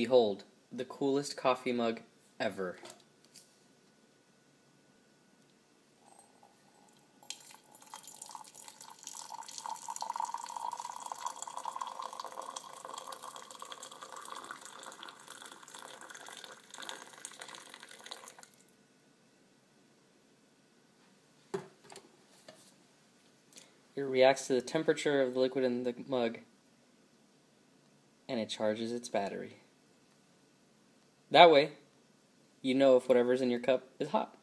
Behold, the coolest coffee mug ever. It reacts to the temperature of the liquid in the mug and it charges its battery. That way, you know if whatever's in your cup is hot.